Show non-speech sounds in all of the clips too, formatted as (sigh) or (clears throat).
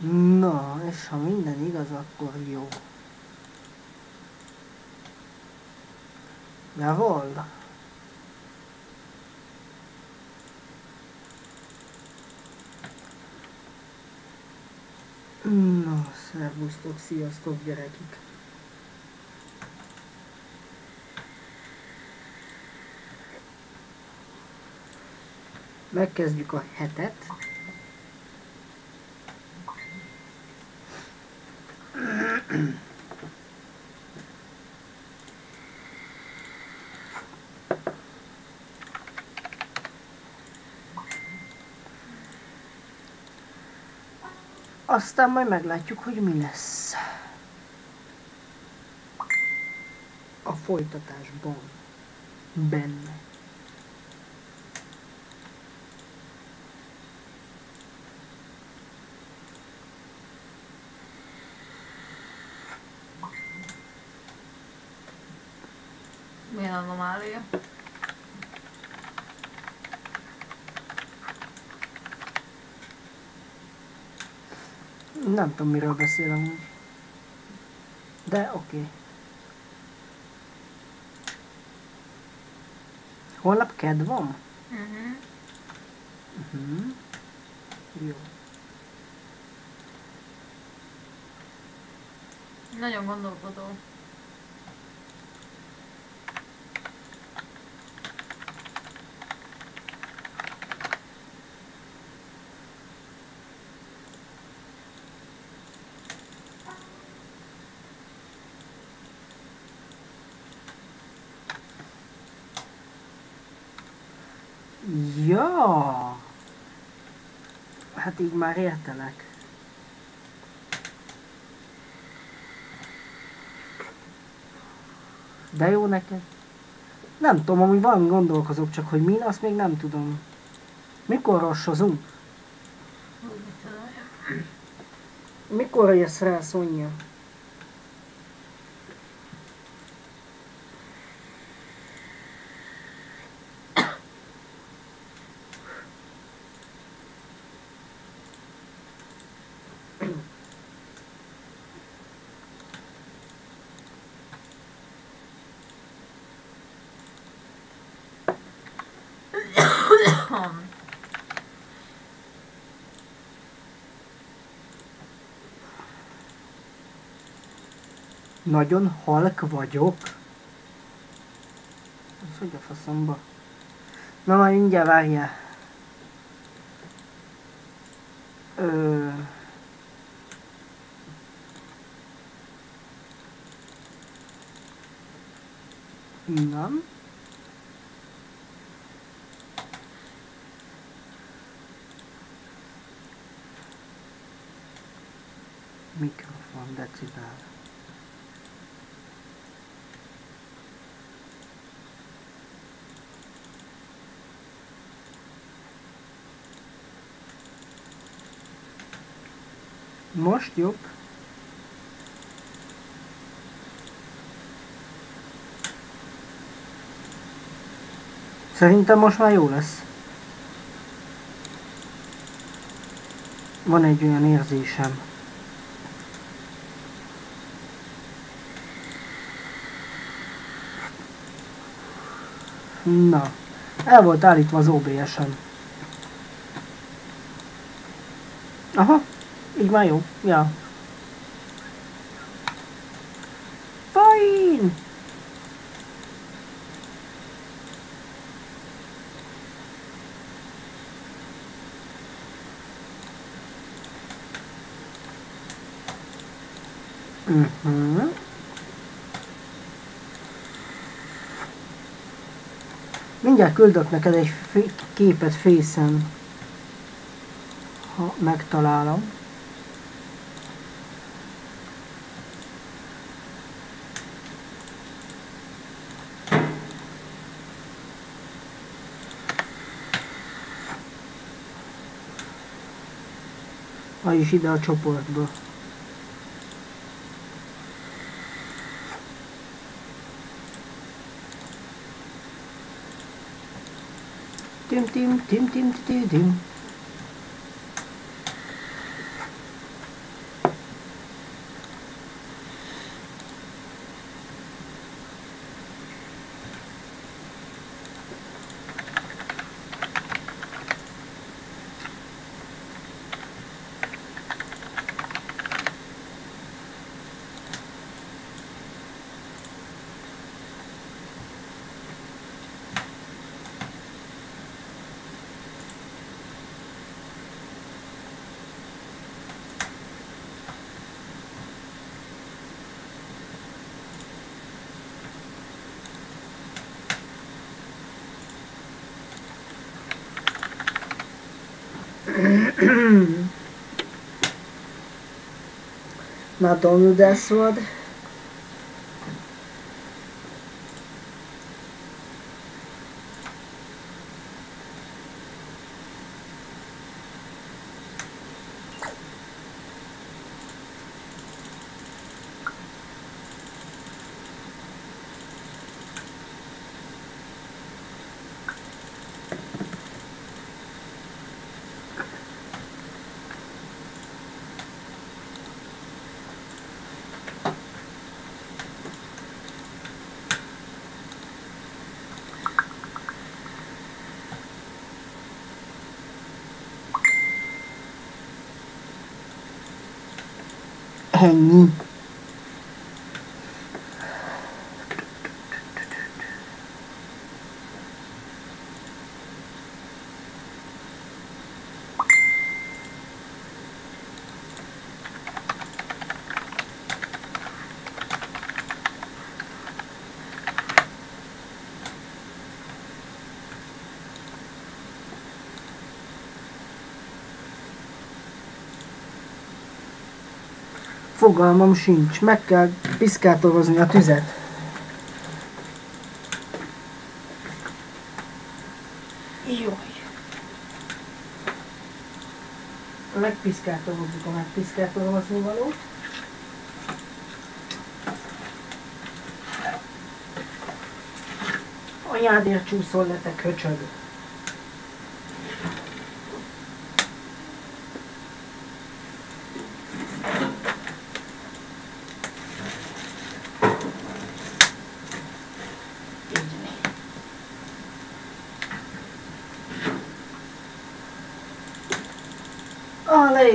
Na, és ha minden igaz, akkor jó. Jawohl. Na, szervusztok, sziasztok gyerekek! Megkezdjük a hetet. Aztán majd meglátjuk, hogy mi lesz. A folytatásban. Benne. Milyen anomália? Nem tudom, miről beszélem. De oké. Okay. Holnap ked van? Uh-huh. Uh-huh. Jó. Nagyon gondolkodó. Ja! Hát így már értelek. De jó neked? Nem tudom, amúgy valami gondolkozok, csak hogy min, azt még nem tudom. Mikor rossozunk? Mikor jössz rá, Szonya? Nagyon halk vagyok. Ez hogy a faszomba? Na majd mindjárt várjál. Ö... Nem. Mikrofon, decibel. Most jobb. Szerintem most már jó lesz. Van egy olyan érzésem. Na, el volt állítva az OBS-en. Aha, így már jó. Ja. Fine! Mhm. Mindjárt küldök neked egy képet fészen, ha megtalálom. Vagyis ide a csoportba. dim dim dim dim dim dim. (clears throat) Madonna da Sword. Volt. Ennyi. Fogalmam sincs. Meg kell piszkátorozni a tüzet. Jaj. Megpiszkátorozzuk a megpiszkátorozni valót. Anyádért csúszol le, te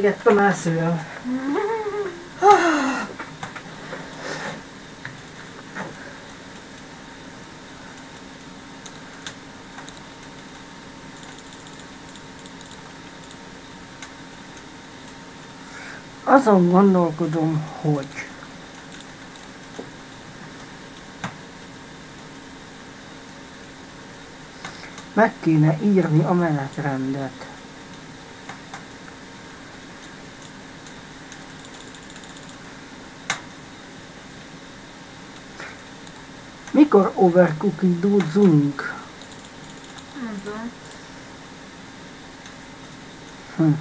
leégett a mászőjel. Azon gondolkodom, hogy meg kéne írni a menetrendet. mikor overcooking-dózunk? Hm.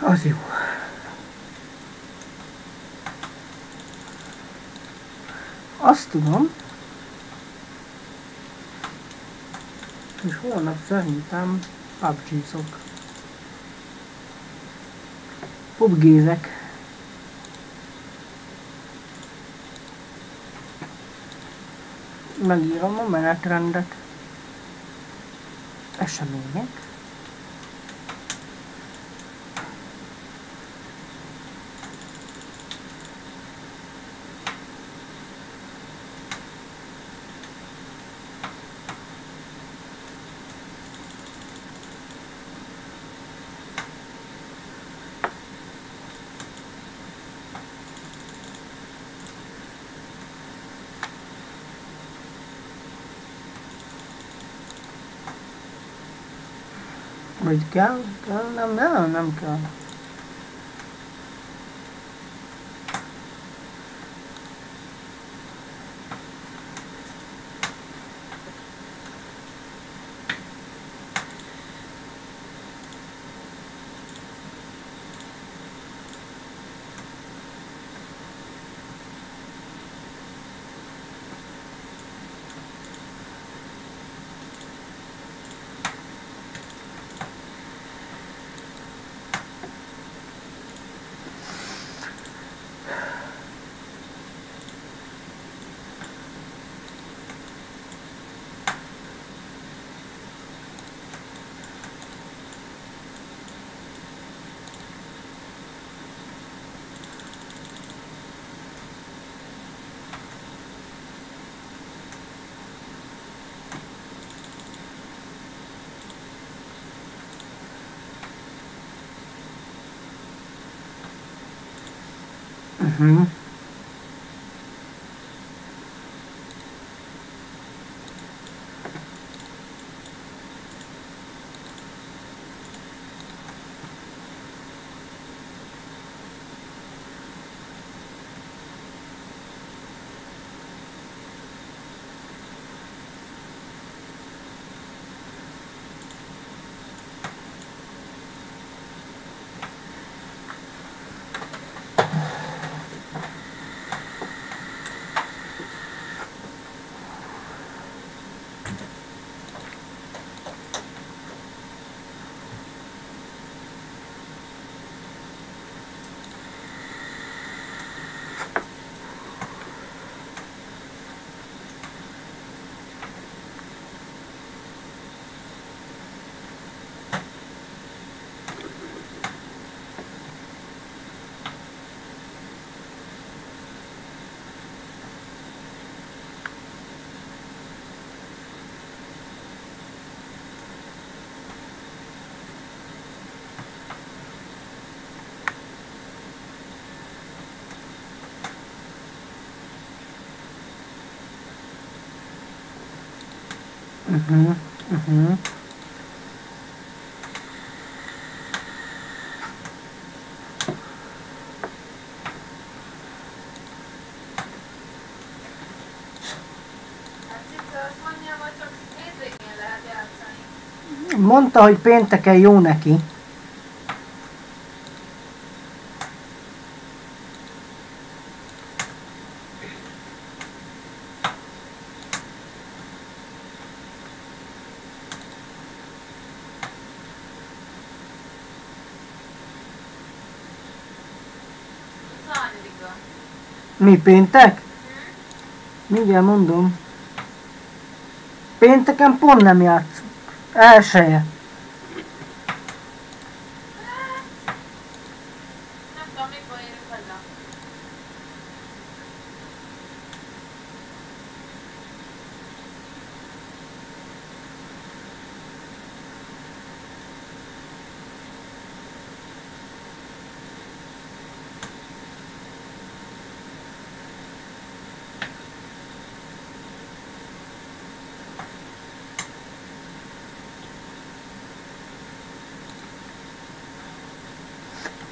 Az jó. Azt tudom, és holnap szerintem pubg Pubgézek. Megírom a menetrendet. Események. Vagy kell? kell? Nem, nem, nem kell. Mhm. Mhm. Lehet játszani. Mondta, hogy pénteken jó neki. Mi péntek? Mindjárt mondom. Pénteken pont nem játszunk. Elsője.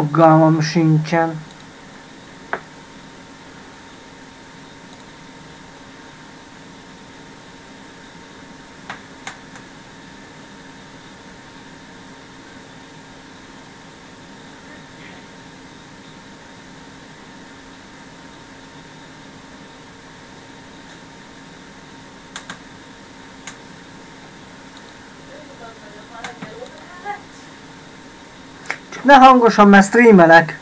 Fogalmam sincsen. Ne hangosan, mert streamelek.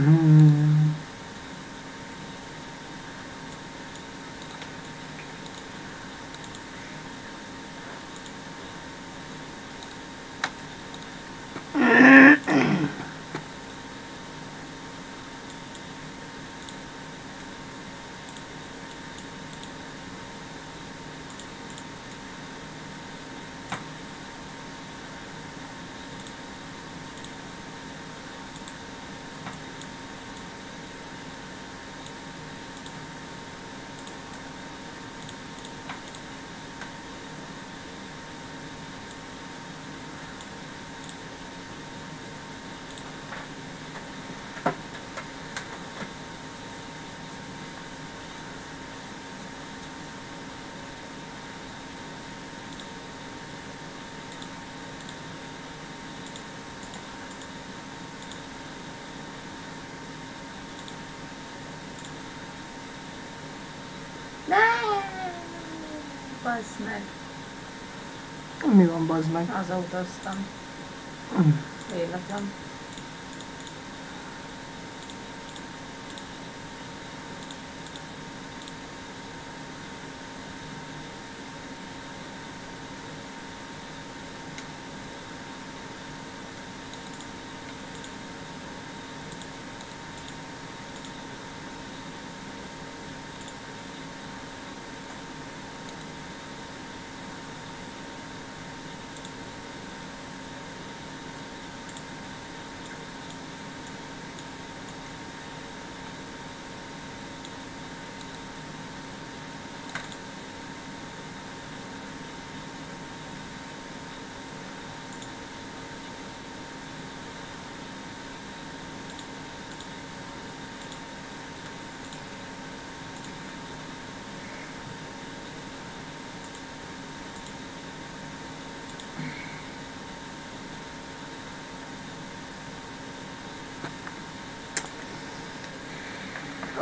Mhm. Basz meg. Mi van, bazd meg? Hazautaztam. Mm. Életem.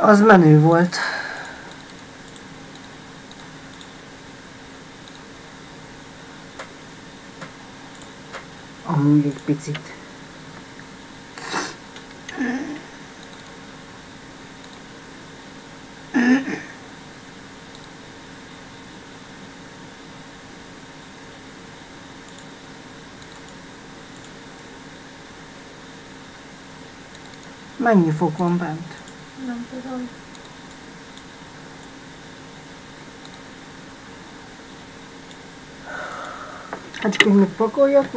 Az menő volt. Amúgy egy picit. Mennyi fok van bent? Hát akkor még pakoljak,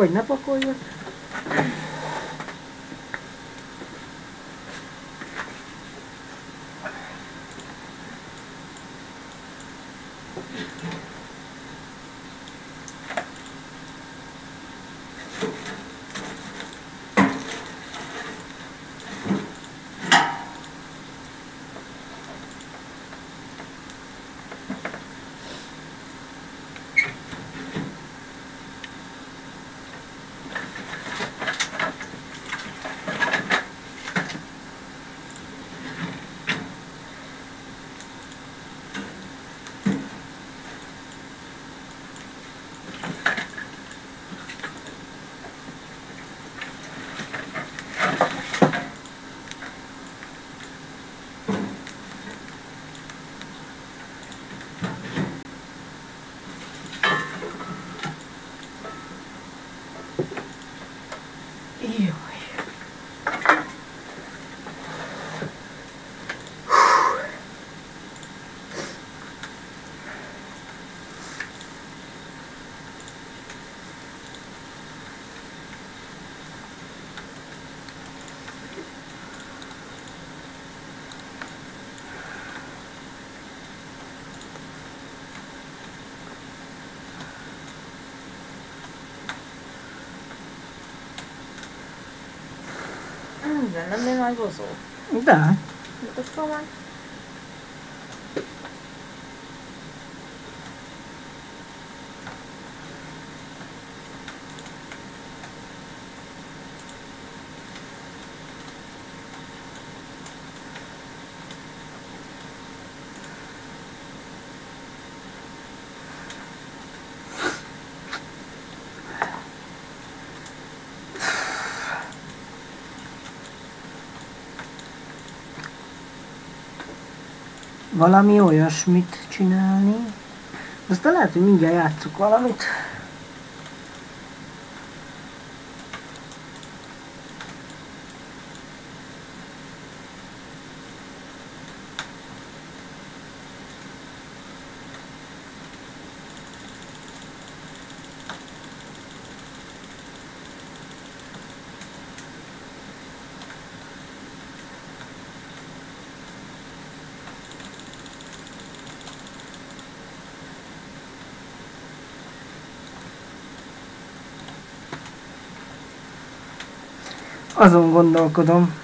Nem lennél nagy bozó. De, Mutasd már. Valami olyasmit csinálni. Aztán lehet, hogy mindjárt játszok valamit. Azon gondolkodom.